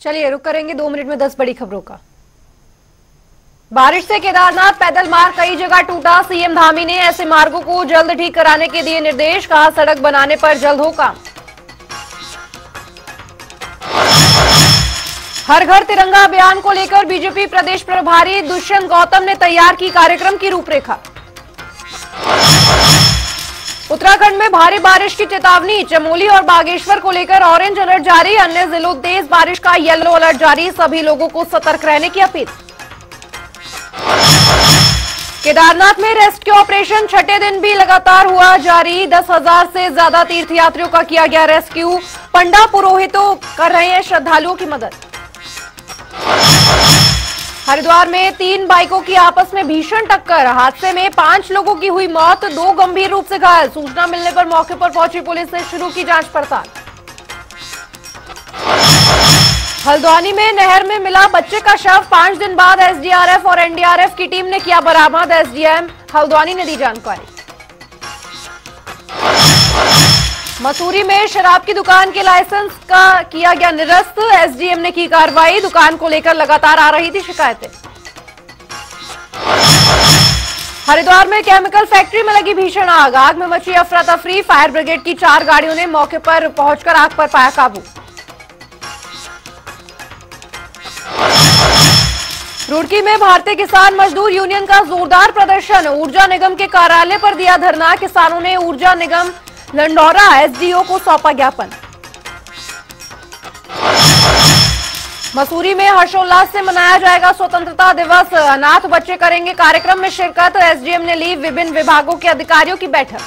चलिए, रुक करेंगे दो मिनट में दस बड़ी खबरों का। बारिश से केदारनाथ पैदल मार्ग कई जगह टूटा। सीएम धामी ने ऐसे मार्गों को जल्द ठीक कराने के दिए निर्देश। कहा, सड़क बनाने पर जल्द हो काम हर घर तिरंगा अभियान को लेकर बीजेपी प्रदेश प्रभारी दुष्यंत गौतम ने तैयार की कार्यक्रम की रूपरेखा। उत्तराखंड में भारी बारिश की चेतावनी, चमोली और बागेश्वर को लेकर ऑरेंज अलर्ट जारी, अन्य जिलों तेज बारिश का येलो अलर्ट जारी, सभी लोगों को सतर्क रहने की अपील। केदारनाथ में रेस्क्यू ऑपरेशन छठे दिन भी लगातार हुआ जारी, दस हज़ार से ज़्यादा तीर्थयात्रियों का किया गया रेस्क्यू पंडा पुरोहितों कर रहे हैं श्रद्धालुओं की मदद। हरिद्वार में तीन बाइकों की आपस में भीषण टक्कर। हादसे में पाँच लोगों की हुई मौत, दो गंभीर रूप से घायल। सूचना मिलने पर मौके पर पहुँची पुलिस ने शुरू की जाँच पड़ताल। हल्द्वानी में नहर में मिला बच्चे का शव। पाँच दिन बाद एसडीआरएफ और एनडीआरएफ की टीम ने किया बरामद। एसडीएम हल्द्वानी ने दी जानकारी। मसूरी में शराब की दुकान के लाइसेंस का किया गया निरस्त। एसडीएम ने की कार्रवाई। दुकान को लेकर लगातार आ रही थी शिकायतें। हरिद्वार में केमिकल फैक्ट्री में लगी भीषण आग। आग में मची अफरा तफरी। फायर ब्रिगेड की चार गाड़ियों ने मौके पर पहुंचकर आग पर पाया काबू। रुड़की में भारतीय किसान मजदूर यूनियन का जोरदार प्रदर्शन। ऊर्जा निगम के कार्यालय पर दिया धरना। किसानों ने ऊर्जा निगम लंडौरा एसडीओ को सौंपा ज्ञापन। मसूरी में हर्षोल्लास से मनाया जाएगा स्वतंत्रता दिवस। अनाथ बच्चे करेंगे कार्यक्रम में शिरकत। एसडीएम ने ली विभिन्न विभागों के अधिकारियों की बैठक।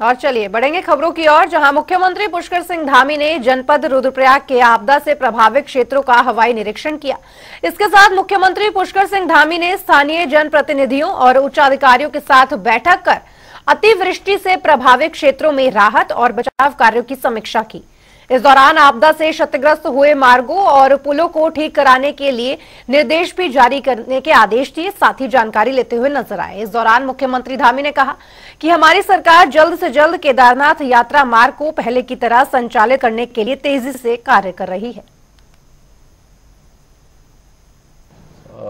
और चलिए, बढ़ेंगे खबरों की ओर, जहाँ मुख्यमंत्री पुष्कर सिंह धामी ने जनपद रुद्रप्रयाग के आपदा से प्रभावित क्षेत्रों का हवाई निरीक्षण किया। इसके साथ मुख्यमंत्री पुष्कर सिंह धामी ने स्थानीय जनप्रतिनिधियों और उच्च अधिकारियों के साथ बैठक कर अतिवृष्टि से प्रभावित क्षेत्रों में राहत और बचाव कार्यों की समीक्षा की। इस दौरान आपदा से क्षतिग्रस्त हुए मार्गों और पुलों को ठीक कराने के लिए निर्देश भी जारी करने के आदेश दिए, साथ ही जानकारी लेते हुए नज़र आए। इस दौरान मुख्यमंत्री धामी ने कहा कि हमारी सरकार जल्द से जल्द केदारनाथ यात्रा मार्ग को पहले की तरह संचालित करने के लिए तेज़ी से कार्य कर रही है।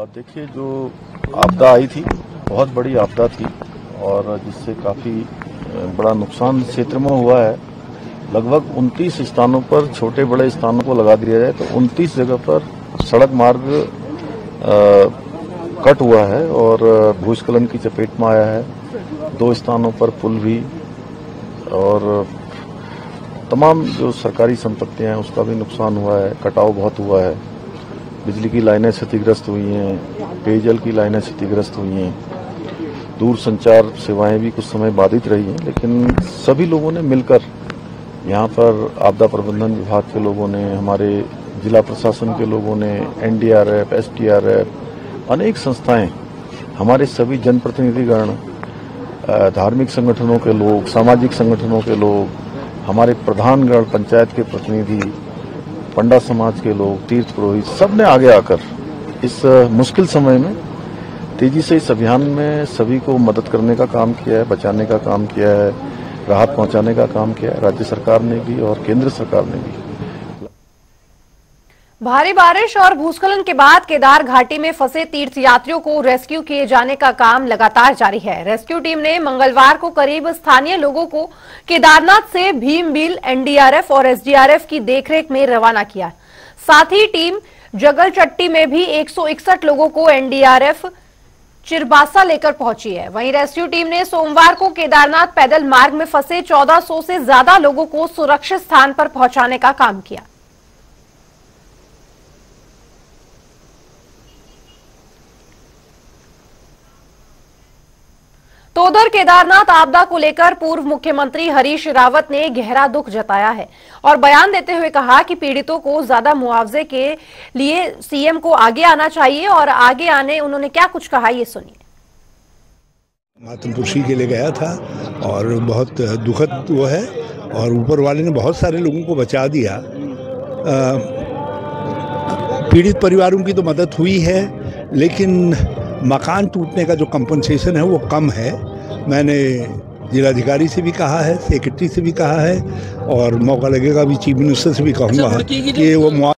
देखिए, जो आपदा आई थी, बहुत बड़ी आपदा थी और जिससे काफ़ी बड़ा नुकसान क्षेत्र में हुआ है। लगभग 29 स्थानों पर छोटे बड़े स्थानों को लगा दिया जाए तो 29 जगह पर सड़क मार्ग आ, कट हुआ है और भूस्खलन की चपेट में आया है। दो स्थानों पर पुल भी और तमाम जो सरकारी संपत्तियाँ हैं उसका भी नुकसान हुआ है कटाव बहुत हुआ है। बिजली की लाइनें क्षतिग्रस्त हुई हैं पेयजल की लाइनें क्षतिग्रस्त हुई हैं। दूर संचार सेवाएँ भी कुछ समय बाधित रही हैं लेकिन सभी लोगों ने मिलकर यहाँ पर आपदा प्रबंधन विभाग के लोगों ने, हमारे जिला प्रशासन के लोगों ने, एनडीआरएफ, एसडीआरएफ, अनेक संस्थाएँ, हमारे सभी जनप्रतिनिधिगण धार्मिक संगठनों के लोग, सामाजिक संगठनों के लोग, हमारे प्रधानगण, पंचायत के प्रतिनिधि, पंडा समाज के लोग, तीर्थ पुरोहित सबने आगे आकर इस मुश्किल समय में तेज़ी से इस अभियान में सभी को मदद करने का काम किया है, बचाने का काम किया है। राहत पहुँचाने का काम किया, राज्य सरकार ने भी और केंद्र सरकार ने भी। भारी बारिश और भूस्खलन के बाद केदार घाटी में फंसे तीर्थयात्रियों को रेस्क्यू किए जाने का काम लगातार जारी है। रेस्क्यू टीम ने मंगलवार को करीब स्थानीय लोगों को केदारनाथ से भीम भीमबील, एनडीआरएफ और एसडीआरएफ की देखरेख में रवाना किया। साथ ही टीम जगल चट्टी में भी एक सौ इकसठ लोगों को एनडीआरएफ चिरबासा लेकर पहुँची है। वहीं रेस्क्यू टीम ने सोमवार को केदारनाथ पैदल मार्ग में फंसे 1400 से ज़्यादा लोगों को सुरक्षित स्थान पर पहुँचाने का काम किया। तो उधर केदारनाथ आपदा को लेकर पूर्व मुख्यमंत्री हरीश रावत ने गहरा दुख जताया है और बयान देते हुए कहा कि पीड़ितों को ज़्यादा मुआवजे के लिए सीएम को आगे आना चाहिए और आगे आने उन्होंने क्या कुछ कहा ये सुनिए। मातमपुरशी के लिए गया था और बहुत दुखद वो है और ऊपर वाले ने बहुत सारे लोगों को बचा दिया। पीड़ित परिवारों की तो मदद हुई है, लेकिन मकान टूटने का जो कंपनसेशन है वो कम है। मैंने जिलाधिकारी से भी कहा है सेक्रेटरी से भी कहा है और मौका लगेगा भी चीफ मिनिस्टर से भी कहूँगा। कि वो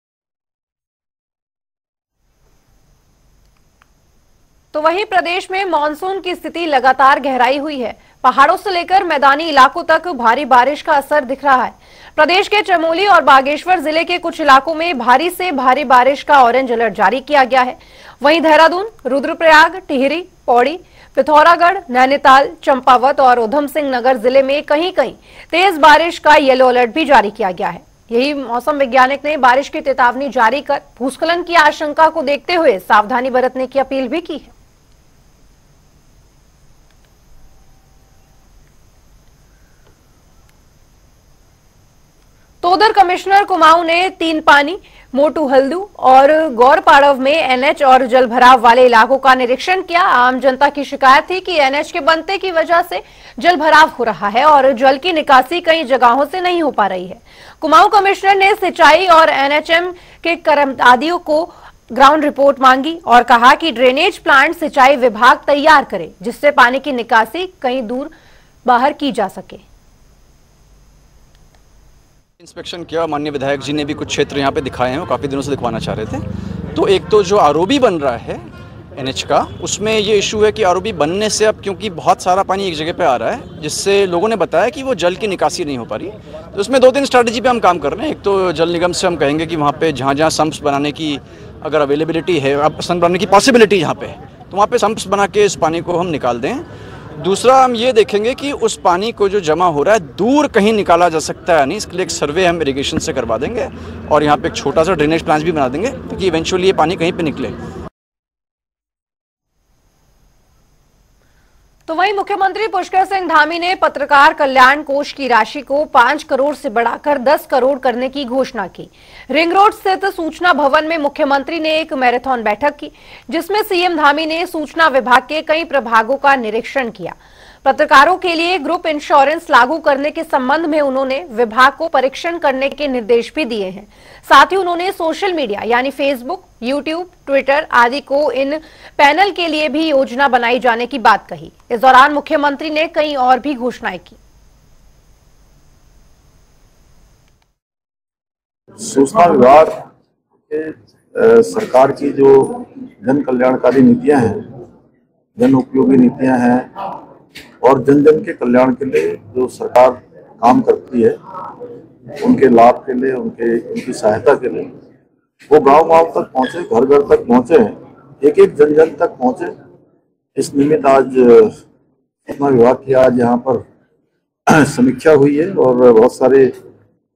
तो वहीं प्रदेश में मानसून की स्थिति लगातार गहराई हुई है। पहाड़ों से लेकर मैदानी इलाकों तक भारी बारिश का असर दिख रहा है। प्रदेश के चमोली और बागेश्वर ज़िले के कुछ इलाकों में भारी से भारी बारिश का ऑरेंज अलर्ट जारी किया गया है। वहीं देहरादून, रुद्रप्रयाग, टिहरी, पौड़ी, पिथौरागढ़, नैनीताल, चंपावत और उधम सिंह नगर ज़िले में कहीं कहीं तेज बारिश का येलो अलर्ट भी जारी किया गया है। यही मौसम वैज्ञानिक ने बारिश की चेतावनी जारी कर भूस्खलन की आशंका को देखते हुए सावधानी बरतने की अपील भी की है। उधर कमिश्नर कुमाऊं ने तीन पानी, मोटू हल्दू और गौरपाड़व में एनएच और जल भराव वाले इलाकों का निरीक्षण किया। आम जनता की शिकायत थी कि एनएच के बनते की वजह से जल भराव हो रहा है और जल की निकासी कई जगहों से नहीं हो पा रही है। कुमाऊं कमिश्नर ने सिंचाई और एनएचएम के कर्मचारियों को ग्राउंड रिपोर्ट मांगी और कहा कि ड्रेनेज प्लांट सिंचाई विभाग तैयार करे, जिससे पानी की निकासी कहीं दूर बाहर की जा सके। इंस्पेक्शन किया, माननीय विधायक जी ने भी कुछ क्षेत्र यहाँ पे दिखाए हैं, वो काफ़ी दिनों से दिखवाना चाह रहे थे। तो एक तो जो आरोबी बन रहा है, एनएच का, उसमें ये इशू है कि आरोबी बनने से अब क्योंकि बहुत सारा पानी एक जगह पे आ रहा है, जिससे लोगों ने बताया कि वो जल की निकासी नहीं हो पा रही। तो उसमें दो तीन स्ट्रैटेजी पे हम काम कर रहे हैं। एक तो जल निगम से हम कहेंगे कि वहाँ पे जहाँ जहाँ सम्प्स बनाने की अगर अवेलेबिलिटी है, अब बनाने की पॉसिबिलिटी यहाँ पे है तो वहाँ पे सम्प्स बना के इस पानी को हम निकाल दें। दूसरा हम ये देखेंगे कि उस पानी को जो जमा हो रहा है, दूर कहीं निकाला जा सकता है नहीं? इसके लिए एक सर्वे हम इरीगेशन से करवा देंगे और यहाँ पे एक छोटा सा ड्रेनेज प्लांट भी बना देंगे ताकि इवेंचुअली ये पानी कहीं पे निकले। तो वहीं मुख्यमंत्री पुष्कर सिंह धामी ने पत्रकार कल्याण कोष की राशि को पाँच करोड़ से बढ़ाकर दस करोड़ करने की घोषणा की। रिंग रोड स्थित सूचना भवन में मुख्यमंत्री ने एक मैराथन बैठक की, जिसमें सीएम धामी ने सूचना विभाग के कई प्रभागों का निरीक्षण किया। पत्रकारों के लिए ग्रुप इंश्योरेंस लागू करने के संबंध में उन्होंने विभाग को परीक्षण करने के निर्देश भी दिए हैं। साथ ही उन्होंने सोशल मीडिया, यानी फेसबुक, यूट्यूब, ट्विटर आदि को इन पैनल के लिए भी योजना बनाई जाने की बात कही। इस दौरान मुख्यमंत्री ने कई और भी घोषणाएँ की। सूचना विभाग के सरकार की जो जन कल्याणकारी नीतियाँ हैं, जन उपयोगी नीतियाँ हैं और जन जन के कल्याण के लिए जो सरकार काम करती है, उनके लाभ के लिए, उनके, उनकी सहायता के लिए, वो गाँव गाँव तक पहुँचे घर घर तक पहुँचे एक एक जन जन तक पहुँचे। इस निमित्त आज, अपना विभाग की आज यहाँ पर समीक्षा हुई है और बहुत सारे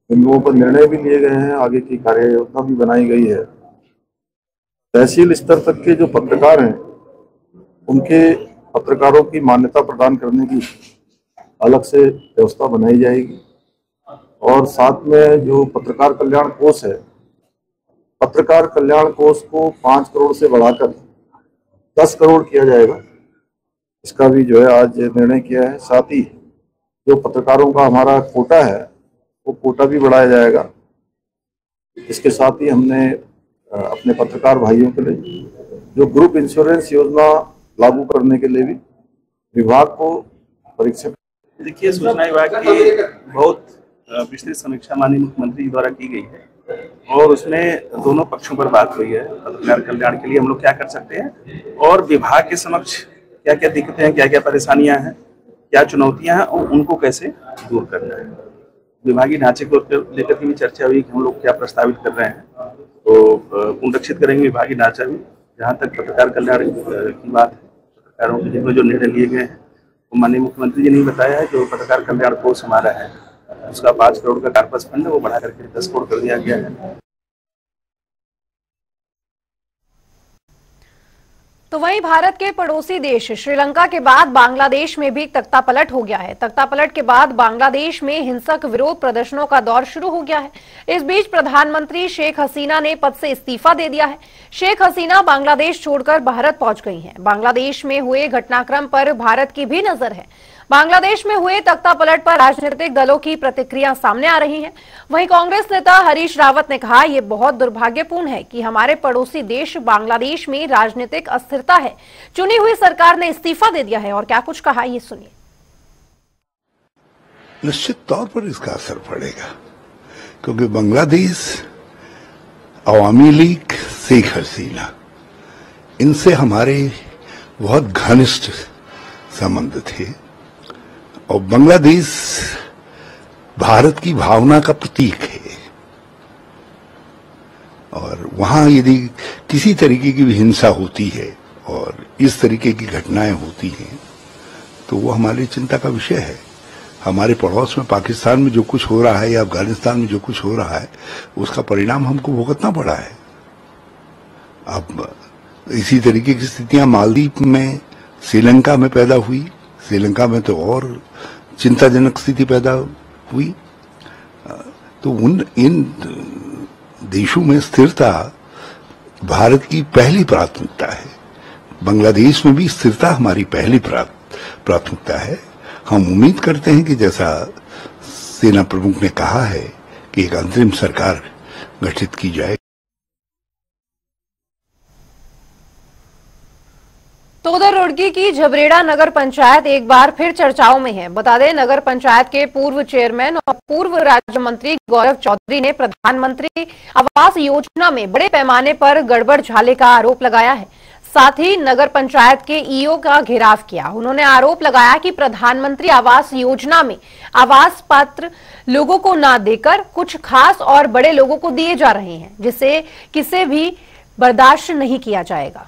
बिंदुओं पर निर्णय भी लिए गए हैं, आगे की कार्य योजना भी बनाई गई है। तहसील स्तर तक के जो पत्रकार हैं, उनके पत्रकारों की मान्यता प्रदान करने की अलग से व्यवस्था बनाई जाएगी। और साथ में जो पत्रकार कल्याण कोष है, पत्रकार कल्याण कोष को पाँच करोड़ से बढ़ाकर दस करोड़ किया जाएगा। इसका भी जो है आज निर्णय किया है। साथ ही जो पत्रकारों का हमारा कोटा है, वो कोटा भी बढ़ाया जाएगा। इसके साथ ही हमने अपने पत्रकार भाइयों के लिए जो ग्रुप इंश्योरेंस योजना लागू करने के लिए भी विभाग को परीक्षा देखिए, सूचना विभाग की बहुत विस्तृत समीक्षा माननीय मुख्यमंत्री द्वारा की गई है और उसमें दोनों पक्षों पर बात हुई है। पत्रकार कल्याण के लिए हम लोग क्या कर सकते हैं और विभाग के समक्ष क्या क्या दिक्कतें हैं क्या क्या परेशानियाँ हैं, क्या चुनौतियाँ हैं और उनको कैसे दूर करना है। विभागीय ढांचे को लेकर के भी चर्चा हुई कि हम लोग क्या प्रस्तावित कर रहे हैं। तो पुनरीक्षित करेंगे विभागीय ढांचा भी, जहाँ तक पत्रकार कल्याण की बात है। पत्रकारों के जिसमें जो निर्णय लिए गए हैं, वो माननीय मुख्यमंत्री जी ने बताया है जो पत्रकार कल्याण कोष हमारा है। उसका पाँच करोड़ का कार्पस फंड है, वो बढ़ा करके दस करोड़ कर दिया गया है। तो वहीं भारत के पड़ोसी देश, श्रीलंका के बाद बांग्लादेश में भी तख्ता पलट हो गया है। तख्ता पलट के बाद बांग्लादेश में हिंसक विरोध प्रदर्शनों का दौर शुरू हो गया है। इस बीच प्रधानमंत्री शेख हसीना ने पद से इस्तीफा दे दिया है। शेख हसीना बांग्लादेश छोड़कर भारत पहुँच गई हैं। बांग्लादेश में हुए घटनाक्रम पर भारत की भी नज़र है। बांग्लादेश में हुए तख्ता पलट पर राजनीतिक दलों की प्रतिक्रिया सामने आ रही हैं। वहीं कांग्रेस नेता हरीश रावत ने कहा यह बहुत दुर्भाग्यपूर्ण है कि हमारे पड़ोसी देश बांग्लादेश में राजनीतिक अस्थिरता है। चुनी हुई सरकार ने इस्तीफा दे दिया है, और क्या कुछ कहा ये सुनिए। निश्चित तौर पर इसका असर पड़ेगा, क्योंकि बांग्लादेश, अवामी लीग, शेख हसीना, इनसे हमारे बहुत घनिष्ठ संबंध थे। और बांग्लादेश भारत की भावना का प्रतीक है। और वहाँ यदि किसी तरीके की भी हिंसा होती है और इस तरीके की घटनाएँ होती हैं तो वो हमारे चिंता का विषय है। हमारे पड़ोस में पाकिस्तान में जो कुछ हो रहा है या अफ़गानिस्तान में जो कुछ हो रहा है, उसका परिणाम हमको भुगतना पड़ा है। अब इसी तरीके की स्थितियाँ मालदीप में, श्रीलंका में पैदा हुई। श्रीलंका में तो और चिंताजनक स्थिति पैदा हुई। तो उन, इन देशों में स्थिरता भारत की पहली प्राथमिकता है। बांग्लादेश में भी स्थिरता हमारी पहली प्राथमिकता है। हम उम्मीद करते हैं कि जैसा सेना प्रमुख ने कहा है कि एक अंतरिम सरकार गठित की जाए। तो उधर रुड़की की झबरेड़ा नगर पंचायत एक बार फिर चर्चाओं में है। बता दें, नगर पंचायत के पूर्व चेयरमैन और पूर्व राज्य मंत्री गौरव चौधरी ने प्रधानमंत्री आवास योजना में बड़े पैमाने पर गड़बड़ झाले का आरोप लगाया है। साथ ही नगर पंचायत के ईओ का घेराव किया। उन्होंने आरोप लगाया कि प्रधानमंत्री आवास योजना में आवास पात्र लोगों को ना देकर कुछ खास और बड़े लोगों को दिए जा रहे हैं, जिसे किसे भी बर्दाश्त नहीं किया जाएगा।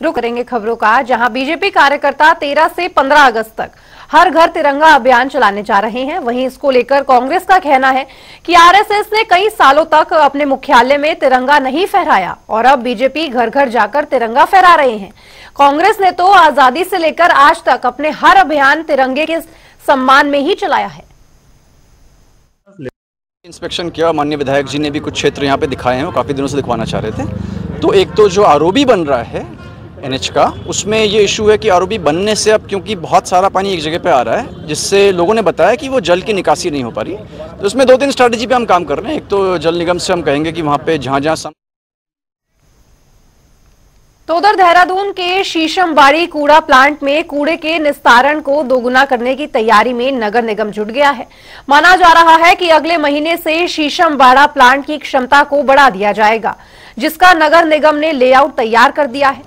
रुक करेंगे खबरों का जहाँ बीजेपी कार्यकर्ता 13 से 15 अगस्त तक हर घर तिरंगा अभियान चलाने जा रहे हैं। वहीं इसको लेकर कांग्रेस का कहना है कि आरएसएस ने कई सालों तक अपने मुख्यालय में तिरंगा नहीं फहराया और अब बीजेपी घर घर जाकर तिरंगा फहरा रहे हैं। कांग्रेस ने तो आज़ादी से लेकर आज तक अपने हर अभियान तिरंगे के सम्मान में ही चलाया है। इंस्पेक्शन किया, माननीय विधायक जी ने भी कुछ क्षेत्र यहाँ पे दिखाए हैं, वो काफ़ी दिनों से दिखवाना चाह रहे थे। तो एक तो जो आरोपी बन रहा है एनएच का। उसमें ये इशू है कि आर बनने से अब क्योंकि बहुत सारा पानी एक जगह पे आ रहा है, जिससे लोगों ने बताया कि वो जल की निकासी नहीं हो पा रही। तो उसमें दो तीन स्ट्रैटेजी पे हम काम कर रहे हैं। एक तो जल निगम से हम कहेंगे कि वहाँ पे जहाँ जहाँ सम... तो उधर देहरादून के शीशमबाड़ी कूड़ा प्लांट में कूड़े के निस्तारण को दोगुना करने की तैयारी में नगर निगम जुट गया है। माना जा रहा है कि अगले महीने से शीशमबाड़ा प्लांट की क्षमता को बढ़ा दिया जाएगा, जिसका नगर निगम ने लेआउट तैयार कर दिया है।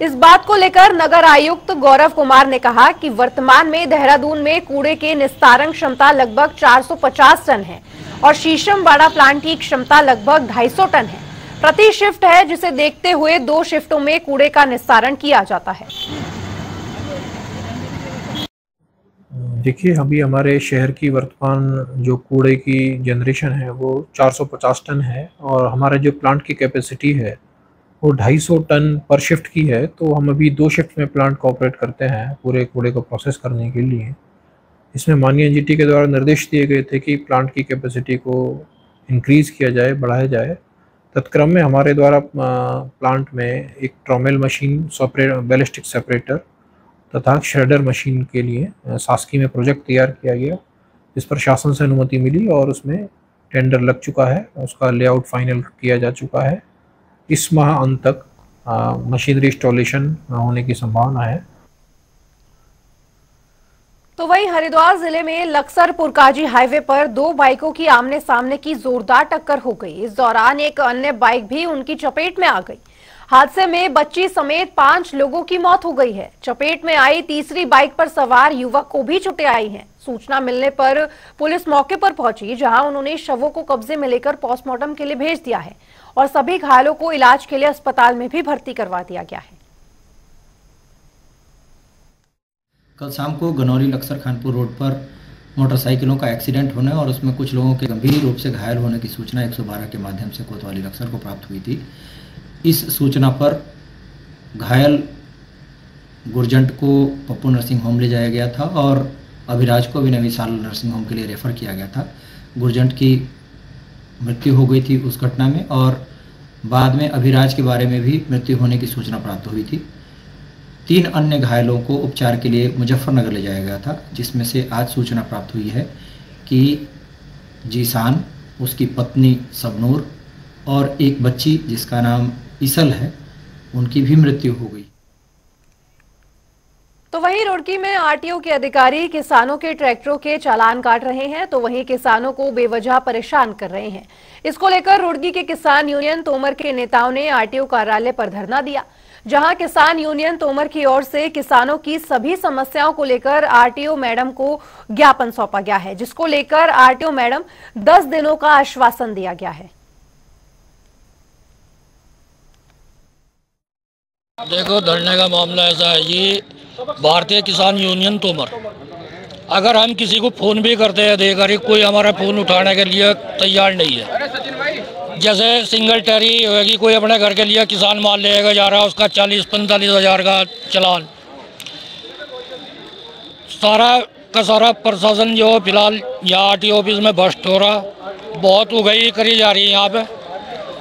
इस बात को लेकर नगर आयुक्त गौरव कुमार ने कहा कि वर्तमान में देहरादून में कूड़े के निस्तारण क्षमता लगभग 450 टन है और शीशम बाड़ा प्लांट की क्षमता लगभग 250 टन है। प्रति शिफ्ट है, जिसे देखते हुए दो शिफ्टों में कूड़े का निस्तारण किया जाता है। देखिए, अभी हमारे शहर की वर्तमान जो कूड़े की जनरेशन है, वो 450 टन है और हमारा जो प्लांट की कैपेसिटी है वो 250 टन पर शिफ्ट की है तो हम अभी दो शिफ्ट में प्लांट को ऑपरेट करते हैं पूरे कूड़े को प्रोसेस करने के लिए। इसमें माननीय एनजीटी के द्वारा निर्देश दिए गए थे कि प्लांट की कैपेसिटी को इंक्रीज़ किया जाए, बढ़ाया जाए। तत्क्रम में हमारे द्वारा प्लांट में एक ट्रॉमेल मशीन बैलिस्टिक सेपरेटर तथा श्रेडर मशीन के लिए सास्की में प्रोजेक्ट तैयार किया गया। जिस पर शासन से अनुमति मिली और उसमें टेंडर लग चुका है, उसका लेआउट फाइनल किया जा चुका है। इस माह अंत तक मशीनरी इंस्टॉलेशन होने की संभावना है। तो वहीं हरिद्वार ज़िले में लक्सर पुरकाजी हाईवे पर दो बाइकों की आमने सामने की जोरदार टक्कर हो गई। इस दौरान एक अन्य बाइक भी उनकी चपेट में आ गई। हादसे में बच्ची समेत पाँच लोगों की मौत हो गई है। चपेट में आई तीसरी बाइक पर सवार युवक को भी चुटे आई हैं। सूचना मिलने पर पुलिस मौके पर पहुँची, जहाँ उन्होंने शवों को कब्जे में लेकर पोस्टमार्टम के लिए भेज दिया है। और सभी घायलों को इलाज के लिए अस्पताल में भी भर्ती करवा दिया गया है। कल शाम को गनौरी लक्सर खानपुर रोड पर मोटरसाइकिलों का एक्सीडेंट होने और उसमें कुछ लोगों के गंभीर रूप से घायल होने की सूचना 112 के माध्यम से कोतवाली लक्सर को प्राप्त हुई थी। इस सूचना पर घायल गुरजंट को पप्पू नर्सिंग होम ले जाया गया था और अभिराज को अभिनवी साल नर्सिंग होम के लिए रेफर किया गया था। गुरजंट की मृत्यु हो गई थी उस घटना में और बाद में अभिराज के बारे में भी मृत्यु होने की सूचना प्राप्त हुई थी। तीन अन्य घायलों को उपचार के लिए मुजफ्फरनगर ले जाया गया था, जिसमें से आज सूचना प्राप्त हुई है कि जीसान, उसकी पत्नी सबनूर और एक बच्ची जिसका नाम इसल है, उनकी भी मृत्यु हो गई। तो वहीं रुड़की में आरटीओ के अधिकारी किसानों के ट्रैक्टरों के चालान काट रहे हैं तो वहीं किसानों को बेवजह परेशान कर रहे हैं। इसको लेकर रुड़की के किसान यूनियन तोमर के नेताओं ने आरटीओ कार्यालय पर धरना दिया, जहाँ किसान यूनियन तोमर की ओर से किसानों की सभी समस्याओं को लेकर आरटीओ मैडम को ज्ञापन सौंपा गया है, जिसको लेकर आरटीओ मैडम 10 दिनों का आश्वासन दिया गया है। देखो धरने का मामला ऐसा है ये भारतीय किसान यूनियन तोमर अगर हम किसी को फ़ोन भी करते हैं देकर कोई हमारा फ़ोन उठाने के लिए तैयार नहीं है। जैसे सिंगल टैरी होगी कोई अपने घर के लिए किसान माल लेगा जा रहा है उसका चालीस पैंतालीस हज़ार का चलान। सारा का सारा प्रशासन जो फ़िलहाल यहाँ आर टी ऑफ़िस में भ्रष्ट हो रहा बहुत उगई करी जा रही है यहाँ पे।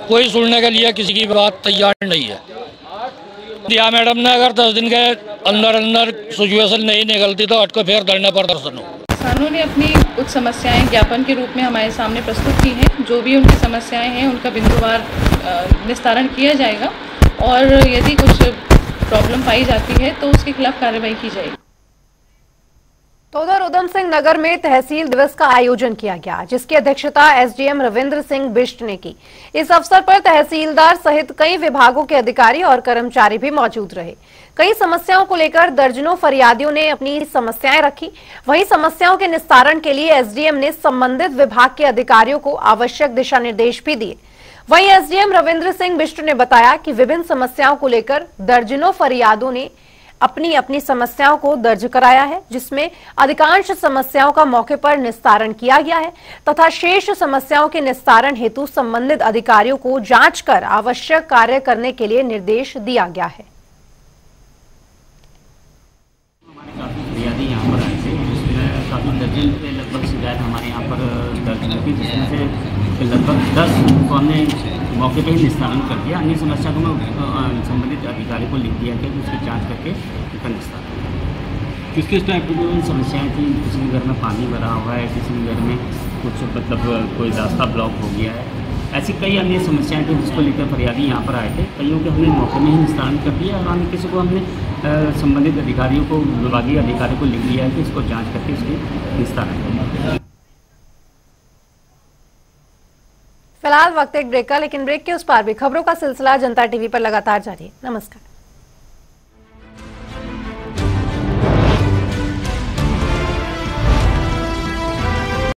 कोई सुनने के लिए किसी की बात तैयार नहीं है। दिया मैडम ने अगर दस दिन के अंदर अंदर सिचुएशन नहीं निकलती तो हटको फिर धरने पर हो। किसानों ने अपनी कुछ समस्याएँ ज्ञापन के रूप में हमारे सामने प्रस्तुत की हैं। जो भी उनकी समस्याएँ हैं, उनका बिंदुवार निस्तारण किया जाएगा। और यदि कुछ प्रॉब्लम पाई जाती है तो उसके खिलाफ कार्रवाई की जाएगी। तो उधर उधम सिंह नगर में तहसील दिवस का आयोजन किया गया, जिसकी अध्यक्षता एसडीएम रविंद्र सिंह बिष्ट ने की। इस अवसर पर तहसीलदार सहित कई विभागों के अधिकारी और कर्मचारी भी मौजूद रहे। कई समस्याओं को लेकर दर्जनों फरियादियों ने अपनी समस्याएँ रखी। वहीं समस्याओं के निस्तारण के लिए एसडीएम ने संबंधित विभाग के अधिकारियों को आवश्यक दिशा निर्देश भी दिए। वहीं एसडीएम रविंद्र सिंह बिष्ट ने बताया कि विभिन्न समस्याओं को लेकर दर्जनों फरियादों ने अपनी अपनी समस्याओं को दर्ज कराया है, जिसमें अधिकांश समस्याओं का मौके पर निस्तारण किया गया है, तथा शेष समस्याओं के निस्तारण हेतु संबंधित अधिकारियों को जाँच कर आवश्यक कार्य करने के लिए निर्देश दिया गया है। लगभग शिकायत हमारे यहाँ पर दर्ज जिसमें से लगभग दस हमने मौके पर ही निस्तारण कर दिया। अन्य समस्या को मैं संबंधित अधिकारी को लिख दिया गया उसकी जाँच करके उसका निस्तारण किस किस टाइप की जो समस्याएँ थी किसी के घर में पानी भरा हुआ है, किसी के घर में कुछ मतलब कोई रास्ता ब्लॉक हो गया है? ऐसी कई अन्य समस्याएँ थी जिसको लेकर फरियादी यहाँ पर आए थे। कईयों के हमने मौके में ही निस्तारण कर दिया और अन्य किसी को हमने संबंधित अधिकारियों को, विभागीय अधिकारी को लिख दिया है कि इसको जाँच करके इसकी निस्तारण फ़िलहाल वक्त एक ब्रेक का, लेकिन ब्रेक के उस पार भी खबरों का सिलसिला जनता टीवी पर लगातार जारी है। नमस्कार।